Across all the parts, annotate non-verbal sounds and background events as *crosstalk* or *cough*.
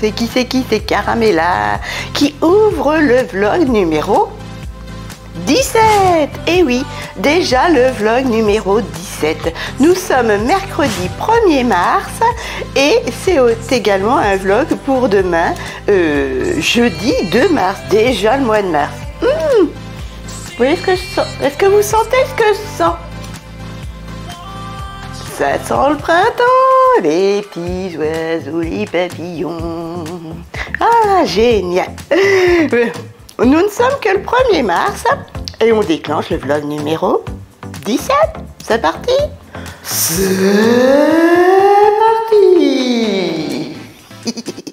c'est qui, c'est qui, c'est Caramella qui ouvre le vlog numéro 17 Et eh oui, déjà le vlog numéro 17. Nous sommes mercredi 1er mars et c'est également un vlog pour demain, euh, jeudi 2 mars, déjà le mois de mars. Mmh. Vous voyez ce que je sens? Est-ce que vous sentez ce que je sens? Ça sent le printemps, les petits oiseaux, les papillons. Ah, génial Nous ne sommes que le 1er mars et on déclenche le vlog numéro 17. C'est parti C'est parti *laughs*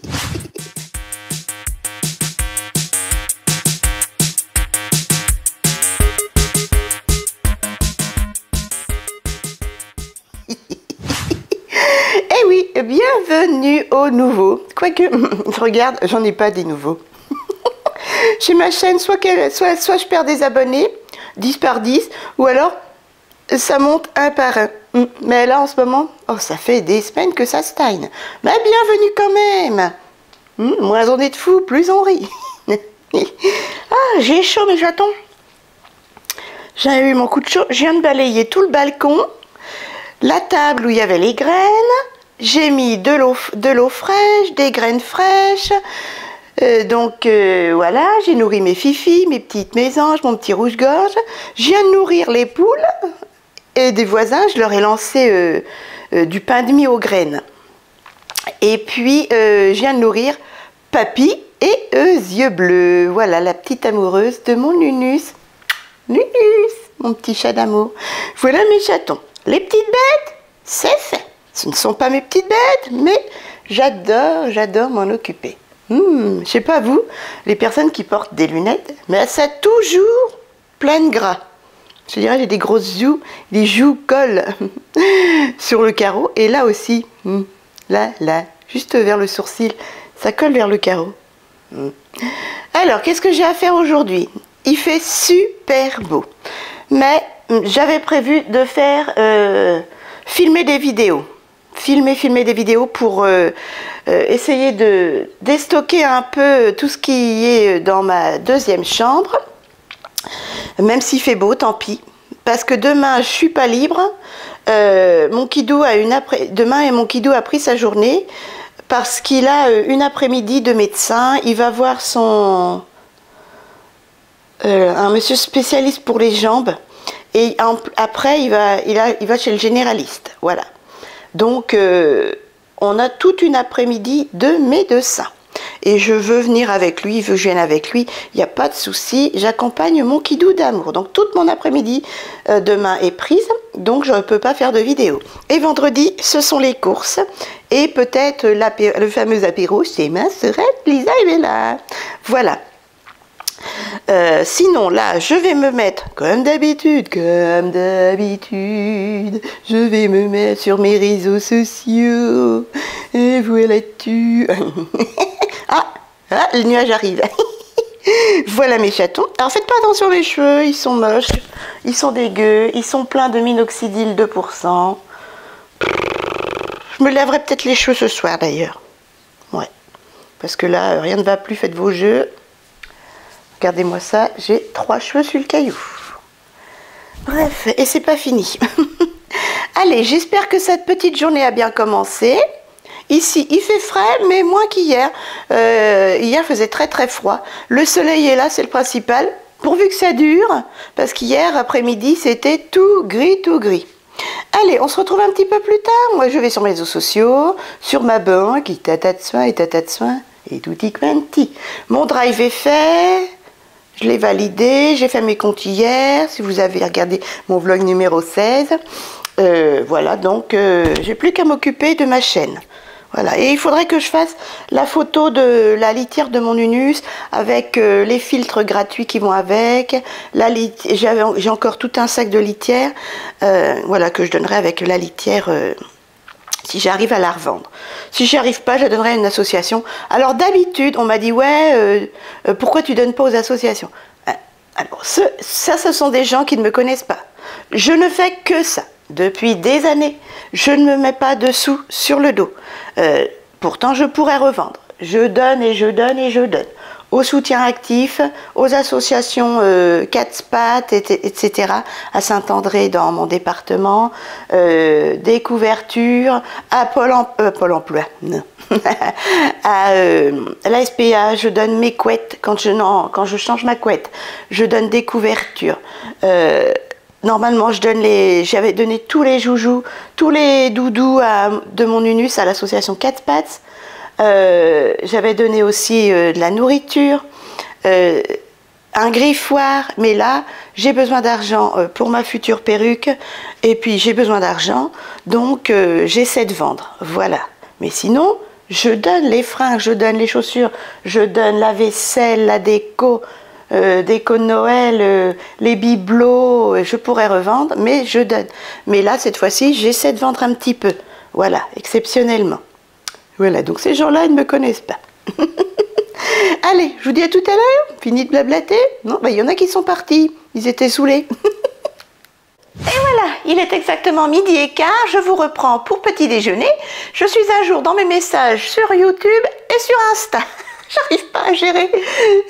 bienvenue au nouveau. Quoique, *laughs* regarde, j'en ai pas des nouveaux. *laughs* Chez ma chaîne, soit, soit, soit je perds des abonnés, 10 par 10, ou alors ça monte un par un. Mm. Mais là, en ce moment, oh, ça fait des semaines que ça stagne. Mais bienvenue quand même. Mm, moins on est de fous, plus on rit. *laughs* ah, j'ai chaud mes chatons. J'ai eu mon coup de chaud. Je viens de balayer tout le balcon, la table où il y avait les graines. J'ai mis de l'eau fraîche, des graines fraîches, euh, donc euh, voilà, j'ai nourri mes fifis, mes petites mésanges, mon petit rouge-gorge. Je viens de nourrir les poules et des voisins, je leur ai lancé euh, du pain de mie aux graines. Et puis, je viens de nourrir Papy et yeux bleus. Voilà, la petite amoureuse de mon Nunus. Nunus, mon petit chat d'amour. Voilà mes chatons. Les petites bêtes, c'est fait. Ce ne sont pas mes petites bêtes, mais j'adore, j'adore m'en occuper. Hmm, je sais pas vous, les personnes qui portent des lunettes, mais ça toujours plein de gras. Je dirais, j'ai des grosses joues, les joues collent *laughs* sur le carreau, et là aussi, hmm, là, là, juste vers le sourcil, ça colle vers le carreau. Hmm. Alors, qu'est-ce que j'ai à faire aujourd'hui? Il fait super beau, mais j'avais prévu de faire euh, filmer des vidéos filmer, filmer des vidéos pour euh, euh, essayer de déstocker un peu tout ce qui est dans ma deuxième chambre. Même s'il fait beau, tant pis. Parce que demain, je suis pas libre. Euh, mon kidou a une après demain, mon kidou a pris sa journée parce qu'il a une après-midi de médecin. Il va voir son un monsieur spécialiste pour les jambes. Et après, il va, il, a, il va chez le généraliste. Voilà. Donc, euh, on a toute une après-midi de médecins. Et je veux venir avec lui, il veut que je vienne avec lui, il n'y a pas de souci. J'accompagne mon kidou d'amour. Donc, toute mon après-midi euh, demain est prise, donc je ne peux pas faire de vidéo. Et vendredi, ce sont les courses. Et peut-être le fameux apéro chez ma sœurette Lisa est là. Voilà. Euh, sinon, là, je vais me mettre, comme d'habitude, comme d'habitude, je vais me mettre sur mes réseaux sociaux. Et voilà tu. *laughs* ah, ah, le nuage arrive. *laughs* voilà mes chatons. Alors faites pas attention les cheveux, ils sont moches, ils sont dégueux, ils sont pleins de minoxidil 2%. Je me laverai peut-être les cheveux ce soir d'ailleurs. Ouais. Parce que là, rien ne va plus, faites vos jeux. Regardez-moi ça, j'ai trois cheveux sur le caillou. Bref, et c'est pas fini. Allez, j'espère que cette petite journée a bien commencé. Ici, il fait frais, mais moins qu'hier. Euh, hier, faisait très très froid. Le soleil est là, c'est le principal. Pourvu que ça dure, parce qu'hier après-midi, c'était tout gris, tout gris. Allez, on se retrouve un petit peu plus tard. Moi, je vais sur mes réseaux sociaux, sur ma banque, et tata de soin, et tata de soin, et tutti quanti. Mon drive est fait. Je l'ai validé, j'ai fait mes comptes hier, si vous avez regardé mon vlog numéro 16. Euh, voilà, donc euh, j'ai plus qu'à m'occuper de ma chaîne. Voilà, et il faudrait que je fasse la photo de la litière de mon Unus avec euh, les filtres gratuits qui vont avec. J'ai encore tout un sac de litière, voilà, que je donnerai avec la litière si j'arrive à la revendre. Si j'y arrive pas, je donnerai à une association. Alors d'habitude, on m'a dit ouais, euh, euh, pourquoi tu donnes pas aux associations? Euh, Alors ça, ce sont des gens qui ne me connaissent pas. Je ne fais que ça depuis des années. Je ne me mets pas dessous sur le dos. Pourtant, je pourrais revendre. Je donne et je donne et je donne. Au soutien actif, aux associations euh, etc., à Saint-André dans mon département, euh, des couvertures, à Pôle, euh, emploi, *laughs* à euh, la SPA, je donne mes couettes quand je, change ma couette, je donne des couvertures. Normalement, donne les, j'avais donné tous les joujoux, tous les doudous de mon unus à l'association Quatre Pattes. Euh, j'avais donné aussi euh, de la nourriture, euh, un griffoir, mais là, j'ai besoin d'argent pour ma future perruque, et puis j'ai besoin d'argent, donc j'essaie de vendre. Voilà. Mais sinon, je donne les fringues, je donne les chaussures, je donne la vaisselle, la déco, euh, déco de Noël, les bibelots, je pourrais revendre, mais je donne. Mais là, cette fois-ci, j'essaie de vendre un petit peu. Voilà, exceptionnellement. Voilà, donc ces gens-là, ils ne me connaissent pas. *laughs* Allez, je vous dis à tout à l'heure. Fini de blablater Non, bah, il y en a qui sont partis. Ils étaient saoulés. *laughs* Et voilà, il est exactement midi et quart, je vous reprends pour petit déjeuner. Je suis à jour dans mes messages sur YouTube et sur Insta. *laughs* J'arrive pas à gérer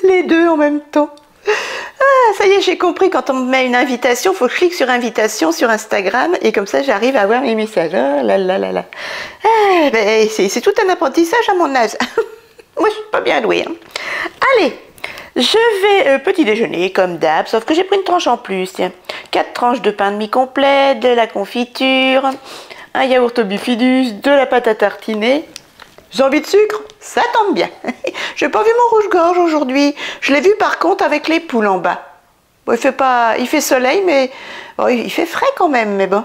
les deux en même temps. Ah, ça y est, j'ai compris, quand on me met une invitation, faut que je clique sur invitation sur Instagram et comme ça j'arrive à voir mes messages. Oh là là là là. Ah, ben, c'est tout un apprentissage à mon âge. *laughs* Moi je suis pas bien douée. Hein. Allez, je vais euh, petit déjeuner comme d'hab, sauf que j'ai pris une tranche en plus. Tiens, quatre tranches de pain de mie complet, de la confiture, un yaourt au bifidus, de la pâte à tartiner j'ai envie de sucre Ça tombe bien. *laughs* J'ai pas vu mon rouge-gorge aujourd'hui. Je l'ai vu par contre avec les poules en bas. Il fait pas, il fait soleil, mais il fait frais quand même. Mais bon.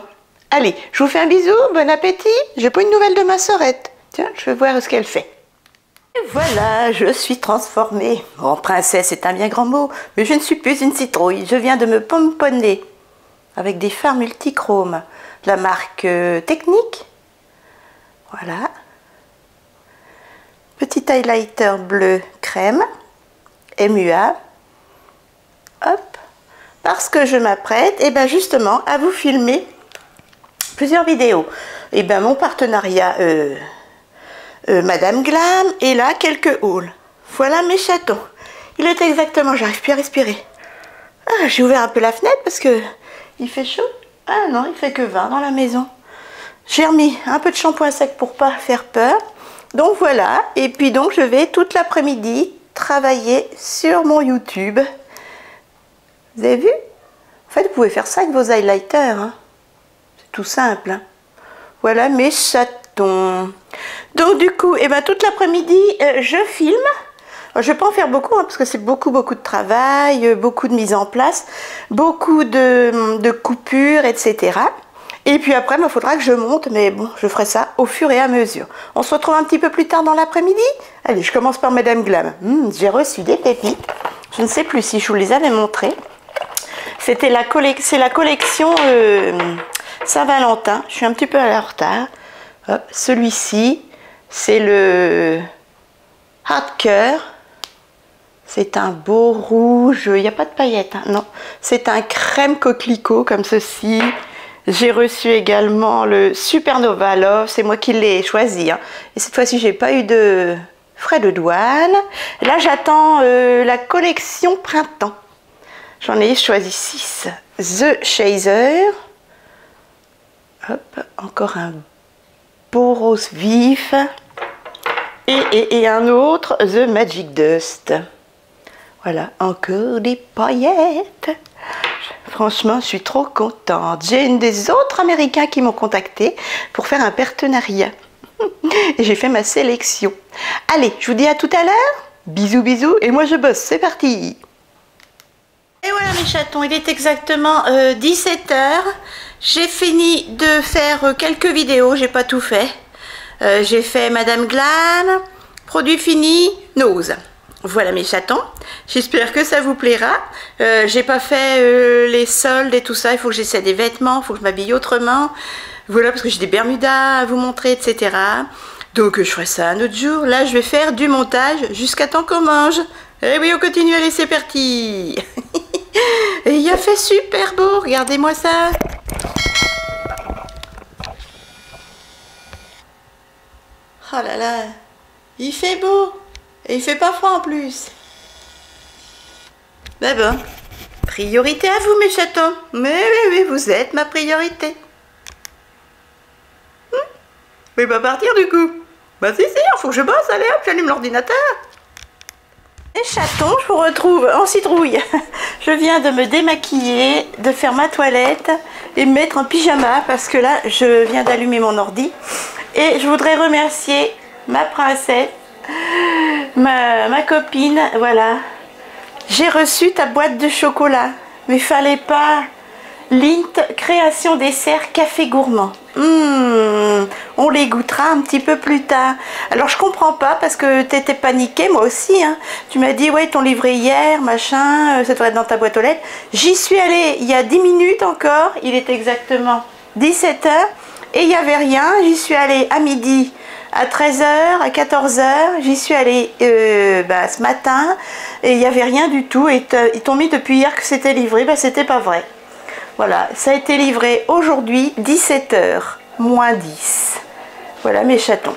Allez, je vous fais un bisou, bon appétit. J'ai pas une nouvelle de ma sœurette. Tiens, je vais voir ce qu'elle fait. Voilà, je suis transformée. Oh, princesse c'est un bien grand mot, mais je ne suis plus une citrouille. Je viens de me pomponner avec des fards multichromes. La marque euh, Technique. Voilà petit highlighter bleu crème, MUA, hop, parce que je m'apprête, et eh bien justement, à vous filmer plusieurs vidéos. Et eh bien mon partenariat euh, euh, Madame Glam, et là quelques hauls. Voilà mes chatons. Il est exactement, j'arrive plus à respirer. Ah, j'ai ouvert un peu la fenêtre parce que il fait chaud. Ah non, il fait que 20 dans la maison. J'ai remis un peu de shampoing sec pour pas faire peur. Donc voilà, et puis donc je vais toute l'après-midi travailler sur mon YouTube. Vous avez vu? En fait, vous pouvez faire ça avec vos highlighters. Hein. C'est tout simple. Hein. Voilà mes chatons. Donc du coup, eh ben, toute l'après-midi, euh, je filme. je ne vais pas en faire beaucoup, hein, parce que c'est beaucoup, beaucoup de travail, euh, beaucoup de mise en place, beaucoup de, coupures, etc. Et puis après, il bah, faudra que je monte, mais bon, je ferai ça au fur et à mesure. On se retrouve un petit peu plus tard dans l'après-midi? Allez, je commence par Madame Glam. Hmm, j'ai reçu des pépites. Je ne sais plus si je vous les avais montrées. C'était la, c'est la collection euh, Saint-Valentin. Je suis un petit peu à la retard. celui-ci, c'est le Hardcore. C'est un beau rouge. Il n'y a pas de paillettes, hein, non. C'est un crème coquelicot comme ceci. J'ai reçu également le Supernova Love, c'est moi qui l'ai choisi. Hein. Et cette fois-ci, j'ai pas eu de frais de douane. Là, j'attends euh, la collection printemps. J'en ai choisi 6. The Chaser. Hop, encore un beau rose vif. Et, un autre, The Magic Dust. Voilà, encore des paillettes. Franchement, je suis trop contente. J'ai une des autres Américains qui m'ont contacté pour faire un partenariat. *laughs* Et j'ai fait ma sélection. Allez, je vous dis à tout à l'heure. Bisous, bisous. Et moi, je bosse. C'est parti. Et voilà mes chatons, il est exactement 17h. Euh, j'ai fini de faire euh, quelques vidéos, j'ai pas tout fait. Euh, j'ai fait Madame Glam, produit fini, nose. Voilà mes chatons. J'espère que ça vous plaira. J'ai pas fait les soldes et tout ça. Il faut que j'essaie des vêtements, il faut que je m'habille autrement. Voilà, parce que j'ai des bermudas à vous montrer, etc. Donc je ferai ça un autre jour. Là, je vais faire du montage jusqu'à temps qu'on mange. Eh oui, on continue, allez, c'est parti Et il a fait super beau, regardez-moi ça Oh là là, il fait beau. Et il fait pas froid en plus. Ben bon, priorité à vous mes chatons. Mais oui, oui, vous êtes ma priorité. Hum Mais pas partir du coup. Bah si, si, il faut que je bosse, allez hop, j'allume l'ordinateur. Les chatons, je vous retrouve en citrouille. *laughs* Je viens de me démaquiller, de faire ma toilette et me mettre en pyjama parce que là, je viens d'allumer mon ordi. Et je voudrais remercier ma princesse, ma, copine, voilà. J'ai reçu ta boîte de chocolat, mais fallait pas. Lint, création dessert, café gourmand. Mmh, on les goûtera un petit peu plus tard. Alors je comprends pas parce que tu étais paniquée, moi aussi. Hein. Tu m'as dit, ouais, ton livré hier, machin, euh, ça doit être dans ta boîte aux lettres. J'y suis allée il y a 10 minutes encore, il est exactement 17h et il n'y avait rien. J'y suis allée à midi, à 13h, à 14h. J'y suis allée euh, bah, ce matin et il n'y avait rien du tout. Et ils t'ont mis depuis hier que c'était livré, bah, c'était pas vrai. Voilà, ça a été livré aujourd'hui, 17h, moins 10. Voilà mes chatons.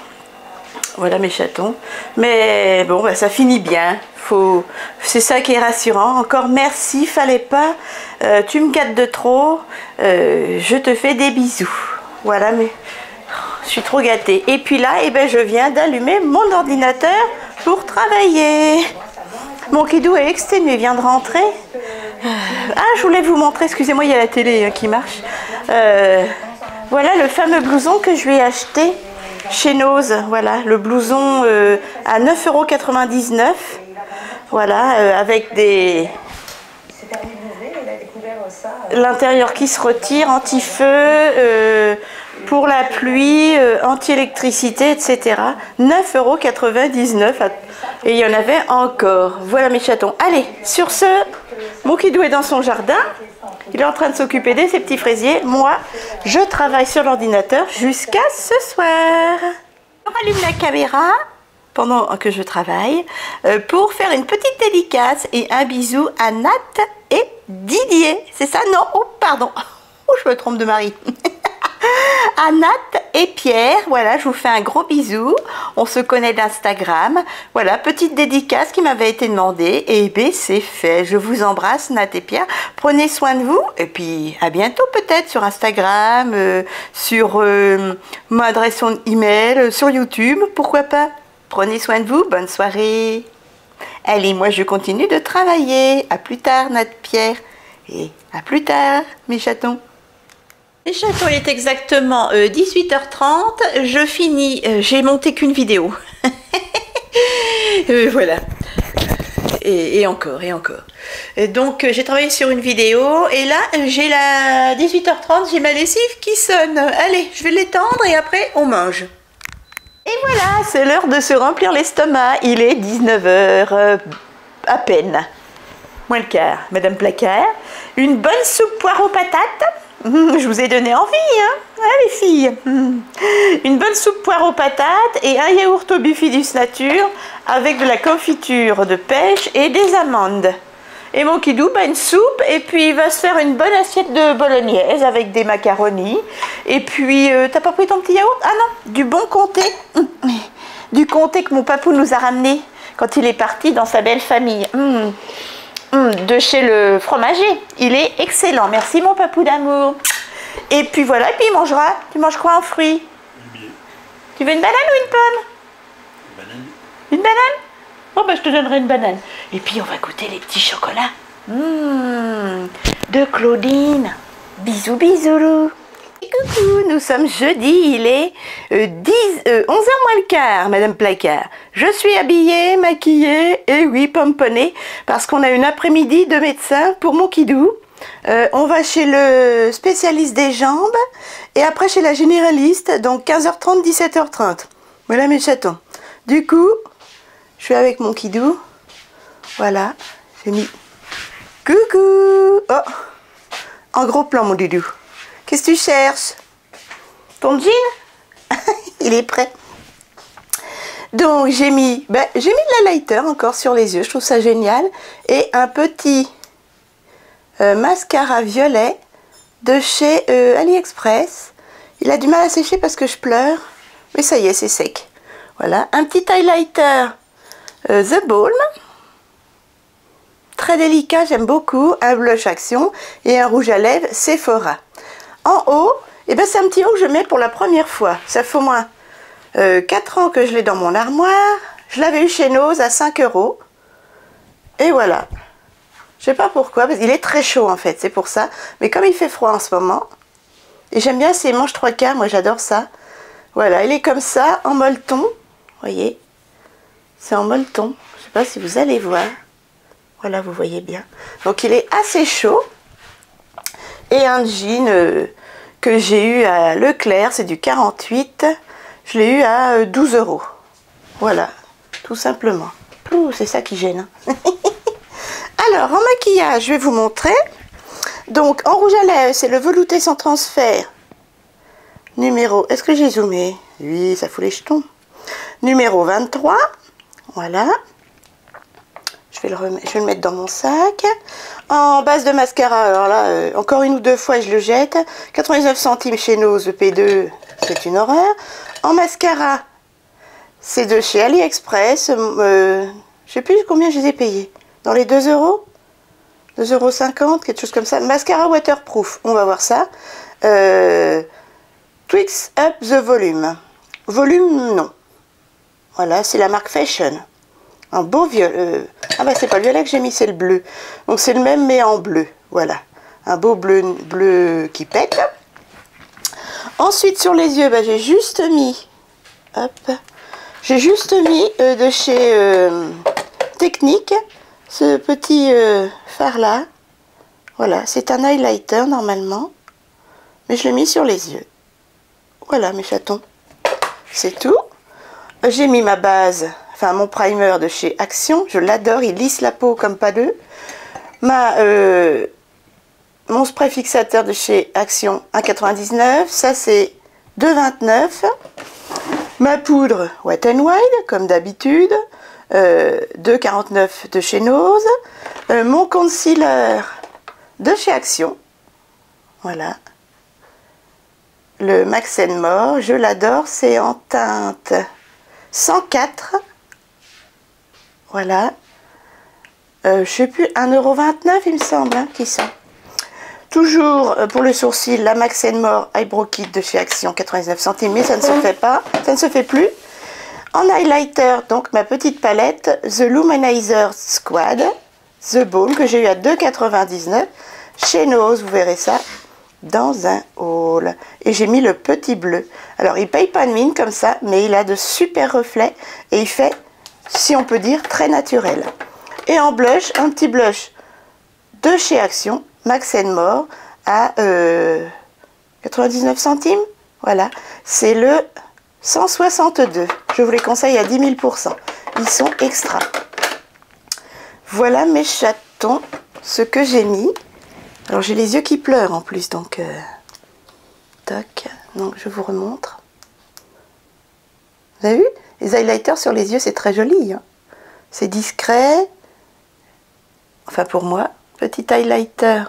Voilà mes chatons. Mais bon, bah, ça finit bien. Faut... C'est ça qui est rassurant. Encore merci, fallait pas. Euh, tu me gâtes de trop. Euh, je te fais des bisous. Voilà, mais je suis trop gâtée. Et puis là, eh ben, je viens d'allumer mon ordinateur pour travailler. Mon kidou est exténué, vient de rentrer. Ah, je voulais vous montrer, excusez-moi, il y a la télé hein, qui marche. Euh, voilà le fameux blouson que je lui ai acheté chez Nose. Voilà, le blouson euh, à 9,99€. Voilà, euh, avec des. L'intérieur qui se retire, anti-feu, pour la pluie, anti-électricité, etc. 9,99€ et il y en avait encore. Voilà mes chatons. Allez, sur ce, Moukidou est dans son jardin. Il est en train de s'occuper de ses petits fraisiers. Moi, je travaille sur l'ordinateur jusqu'à ce soir. On rallume la caméra pendant que je travaille euh, pour faire une petite dédicace et un bisou à Nat et Didier. C'est ça Non? Oh, pardon. *laughs* Oh, je me trompe de mari. *laughs* *laughs* à Nat et Pierre. Voilà, je vous fais un gros bisou. On se connaît d'Instagram. Voilà, petite dédicace qui m'avait été demandée. Et bien, c'est fait. Je vous embrasse, Nat et Pierre. Prenez soin de vous. Et puis, à bientôt peut-être sur Instagram, euh, sur euh, mon adresse email, euh, sur YouTube. Pourquoi pas Prenez soin de vous. Bonne soirée. Allez, moi, je continue de travailler. À plus tard, Nat Pierre. Et à plus tard, mes chatons. Les chatons, il est exactement 18h30. Euh, je finis, euh, j'ai monté qu'une vidéo. *laughs* Euh, voilà. Et, encore, et encore. donc, j'ai travaillé sur une vidéo. Et là, j'ai la 18h30, j'ai ma lessive qui sonne. Allez, je vais l'étendre et après, on mange. Et voilà, c'est l'heure de se remplir l'estomac. Il est 19h à peine. Moins le quart, Madame Placard. Une bonne soupe poire aux patates je vous ai donné envie, hein, hein les filles Une bonne soupe poire aux patates et un yaourt au bifidus nature avec de la confiture de pêche et des amandes. Et mon kidou, bah, une soupe, et puis il va se faire une bonne assiette de bolognaise avec des macaronis. Et puis, euh, t'as pas pris ton petit yaourt? Ah non, du bon comté. Du comté que mon papou nous a ramené quand il est parti dans sa belle famille. Hum. De chez le fromager. Il est excellent. Merci mon papou d'amour. Et puis voilà, et puis il mangera. Tu manges quoi en fruits? Tu veux une banane ou une pomme? Une banane. Une banane? Bon, ben je te donnerai une banane. Et puis on va goûter les petits chocolats. Hum, de Claudine. Bisous, bisous. Coucou, nous sommes jeudi, il est 10, euh, 11h euh, moins le quart, Madame Placard. Je suis habillée, maquillée, et oui, pomponnée, parce qu'on a une après-midi de médecin pour mon kidou. Euh, on va chez le spécialiste des jambes, et après chez la généraliste, donc 15h30, 17h30. Voilà mes chatons. Du coup, je suis avec mon kidou. Voilà, j'ai mis... Coucou Oh En gros plan, mon doudou. Qu'est-ce que tu cherches? Ton jean? *laughs* Il est prêt. Donc j'ai mis, ben, j'ai de la lighter encore sur les yeux, je trouve ça génial. Et un petit euh, mascara violet de chez euh, AliExpress. Il a du mal à sécher parce que je pleure. Mais ça y est, c'est sec. Voilà, un petit highlighter euh, The Balm. Très délicat, j'aime beaucoup. Un blush Action et un rouge à lèvres Sephora. En haut, eh ben c'est un petit haut que je mets pour la première fois. Ça fait au moins 4 euh, ans que je l'ai dans mon armoire. Je l'avais eu chez Nose à 5 euros. Et voilà. Je sais pas pourquoi, parce qu'il est très chaud en fait, c'est pour ça. Mais comme il fait froid en ce moment, et j'aime bien ces manches trois quarts, moi j'adore ça. Voilà, il est comme ça, en molleton. voyez? C'est en molleton. Je sais pas si vous allez voir. Voilà, vous voyez bien. Donc il est assez chaud. Et un jean euh, que j'ai eu à Leclerc, c'est du 48. Je l'ai eu à 12 euh, euros. Voilà, tout simplement. C'est ça qui gêne. Hein. *laughs* Alors, en maquillage, je vais vous montrer. Donc, en rouge à lèvres, c'est le velouté sans transfert. Numéro, est-ce que j'ai zoomé? Oui, ça fout les jetons. Numéro 23. Voilà. Je vais, le mettre dans mon sac. En base de mascara, alors là, euh, encore une ou deux fois, je le jette. 99 centimes chez Nose, le P2, c'est une horreur. En mascara, c'est de chez AliExpress. Euh, je sais plus combien je les ai payés. Dans les 2 euros? 2,50 euros, quelque chose comme ça. Mascara waterproof, on va voir ça. Euh, Twix Up the Volume. Volume, non. Voilà, c'est la marque Fashion. Un beau violet. Euh, ah bah c'est pas le violet que j'ai mis, c'est le bleu. Donc c'est le même mais en bleu. Voilà. Un beau bleu, bleu qui pète. Ensuite sur les yeux, bah, j'ai juste mis. Hop. J'ai juste mis euh, de chez euh, Technique ce petit phare là. Voilà, c'est un highlighter normalement. Mais je l'ai mis sur les yeux. Voilà mes chatons. C'est tout. J'ai mis ma base enfin mon primer de chez Action, je l'adore, il lisse la peau comme pas deux. Ma, euh, mon spray fixateur de chez Action 1,99, ça c'est 2,29. Ma poudre Wet n Wild, comme d'habitude, euh, 2,49 de chez Nose. Euh, mon concealer de chez Action, voilà. Le Max More, je l'adore, c'est en teinte 104 voilà. Euh, je sais plus, 1,29€ il me semble, hein, qui sont. Toujours euh, pour le sourcil, la Max More Eyebrow Kit de chez Action, 99 centimes, mais ça ne se fait pas, ça ne se fait plus. En highlighter, donc ma petite palette, The Luminizer Squad, The Bone, que j'ai eu à 2,99 chez Nose, vous verrez ça, dans un haul. Et j'ai mis le petit bleu. Alors, il paye pas de mine comme ça, mais il a de super reflets et il fait si on peut dire, très naturel. Et en blush, un petit blush de chez Action, Max More, à 99 euh, centimes. Voilà, c'est le 162. Je vous les conseille à 10 000%. Ils sont extra. Voilà mes chatons, ce que j'ai mis. Alors j'ai les yeux qui pleurent en plus, donc... Euh, toc, donc je vous remontre. Vous avez vu? Les highlighters sur les yeux, c'est très joli. Hein. C'est discret. Enfin, pour moi, petit highlighter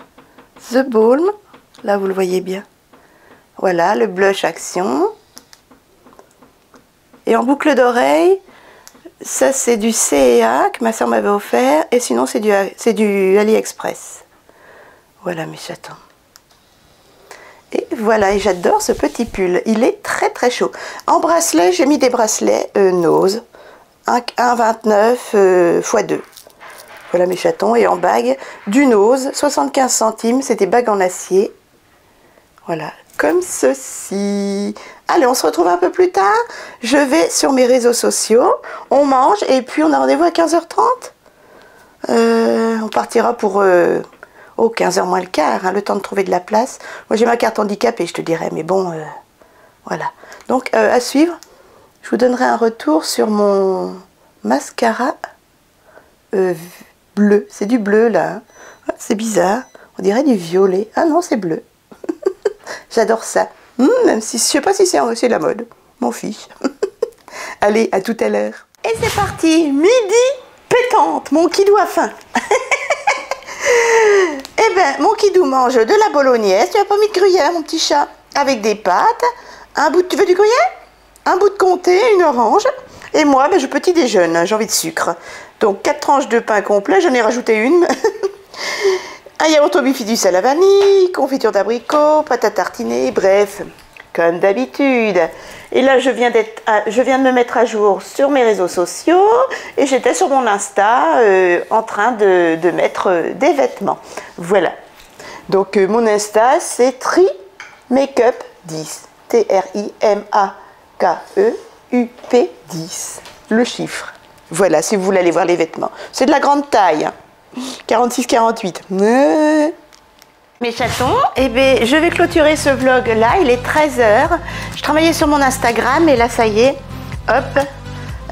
The Balm. Là, vous le voyez bien. Voilà, le blush Action. Et en boucle d'oreille, ça c'est du CEA que ma soeur m'avait offert. Et sinon, c'est du, du AliExpress. Voilà mes chatons. Et voilà, et j'adore ce petit pull. Il est très très chaud. En bracelet, j'ai mis des bracelets euh, Nose. 1,29 x 2. Voilà mes chatons. Et en bague, du Nose, 75 centimes. C'est des bagues en acier. Voilà, comme ceci. Allez, on se retrouve un peu plus tard. Je vais sur mes réseaux sociaux. On mange et puis on a rendez-vous à 15h30. Euh, on partira pour... Euh, Oh, 15h moins le quart, hein, le temps de trouver de la place. Moi, j'ai ma carte handicapée, je te dirais, mais bon, euh, voilà. Donc, euh, à suivre, je vous donnerai un retour sur mon mascara euh, bleu. C'est du bleu, là. Hein. Ah, c'est bizarre. On dirait du violet. Ah non, c'est bleu. *laughs* J'adore ça. Hmm, même si je sais pas si c'est la mode. Mon fiche. *laughs* Allez, à tout à l'heure. Et c'est parti, midi pétante, mon kidou a faim. *laughs* Eh ben, mon kidou mange de la bolognaise. Tu as pas mis de gruyère, mon petit chat? Avec des pâtes. Un bout de... Tu veux du gruyère? Un bout de comté, une orange. Et moi, ben, je petit déjeune, j'ai envie de sucre. Donc 4 tranches de pain complet, j'en ai rajouté une. *laughs* un yaourt au bifidus à la vanille, confiture d'abricot, pâte à tartiner, bref, d'habitude. Et là, je viens, je viens de me mettre à jour sur mes réseaux sociaux et j'étais sur mon Insta euh, en train de, mettre euh, des vêtements. Voilà. Donc, euh, mon Insta, c'est Tri Makeup 10. T-R-I-M-A-K-E-U-P 10. Le chiffre. Voilà, si vous voulez aller voir les vêtements. C'est de la grande taille. 46-48. Mes chatons, eh bien, je vais clôturer ce vlog là, il est 13h. Je travaillais sur mon Instagram et là ça y est, hop,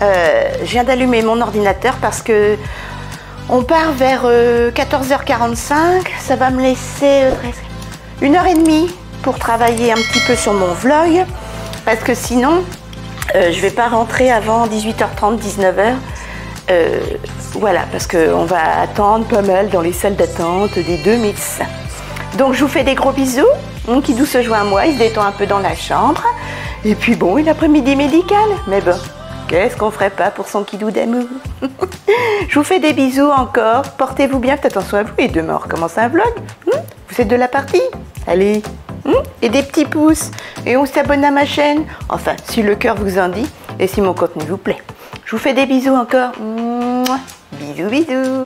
euh, je viens d'allumer mon ordinateur parce que on part vers 14h45, euh, ça va me laisser euh, une heure et demie pour travailler un petit peu sur mon vlog parce que sinon je vais pas rentrer avant 18h30, 19h. voilà, parce qu'on va attendre pas mal dans les salles d'attente des deux médecins. Donc je vous fais des gros bisous. Mon Kidou se joint à moi, il se détend un peu dans la chambre. Et puis bon, une après-midi médicale. Mais bon, qu'est-ce qu'on ferait pas pour son Kidou d'amour? *laughs* Je vous fais des bisous encore. Portez-vous bien, faites attention à vous. Et demain, on recommence un vlog. Hmm? Vous êtes de la partie? Allez hmm? Et des petits pouces. Et on s'abonne à ma chaîne. Enfin, si le cœur vous en dit et si mon contenu vous plaît. Je vous fais des bisous encore. Bisous, bisous.